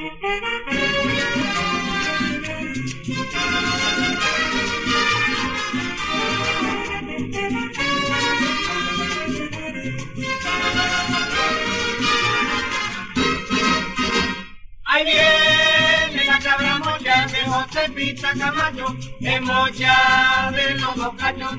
Ahí viene la cabra mocha de José Pita Camacho, es mocha de los dos cachos,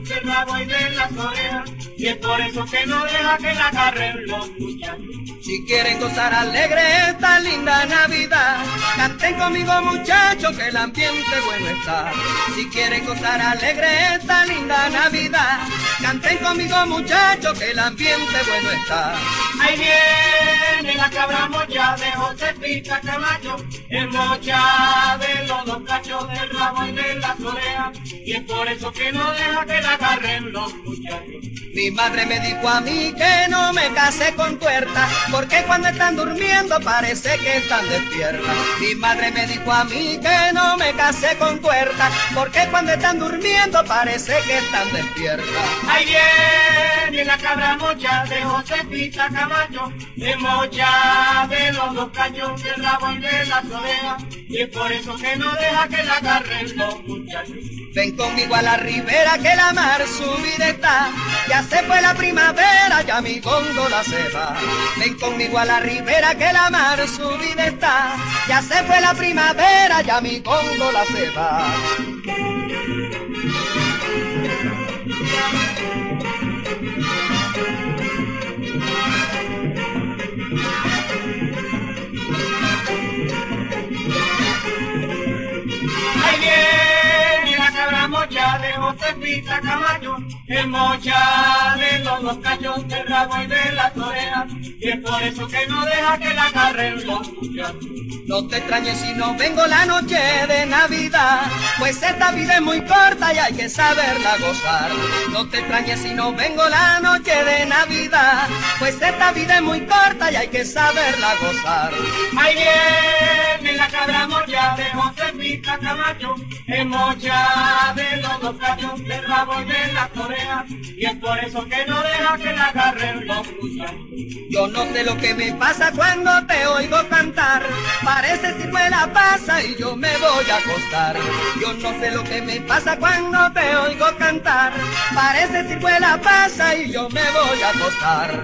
y es por eso que no deja que la agarren los muchachos. Si quieren gozar alegre esta linda Navidad, canten conmigo muchachos que el ambiente bueno está. Si quieren gozar alegre esta linda Navidad, canten conmigo muchachos que el ambiente bueno está. Ahí viene la cabra mocha de José Pita Camacho, es mocha de los dos cachos, del rabo y de las orejas, y es por eso que no deja que la agarren los muchachos. Mi madre me dijo a mí que no me casé con tuerta, porque cuando están durmiendo parece que están despiertas. Mi madre me dijo a mí que no me casé con tuerta, porque cuando están durmiendo parece que están despiertas. Ahí viene la cabra mocha de José Pita Camacho, es mocha de los dos cachos, del rabo y de las y es por eso que no deja que la agarren los muchachos. Ven conmigo a la ribera que la mar subida está, ya se fue la primavera, ya mi góndola se va. Ven conmigo a la ribera que la mar subida está, ya se fue la primavera, ya mi góndola se va. Mocha de José Pita Camacho, es mocha de los dos cachos, del rabo y de las orejas, y es por eso que no deja que la agarren los muchachos. No te extrañes si no vengo la noche de Navidad, pues esta vida es muy corta y hay que saberla gozar. No te extrañes si no vengo la noche de Navidad, pues esta vida es muy corta y hay que saberla gozar. Ahí viene la de José Pita Camacho, mocha de los dos cachos, del rabo y de las orejas, y es por eso que no deja que la agarren los muchachos. Yo no sé lo que me pasa cuando te oigo cantar. Parece ciruela pasa y yo me voy a acostar. Yo no sé lo que me pasa cuando te oigo cantar. Parece ciruela pasa y yo me voy a acostar.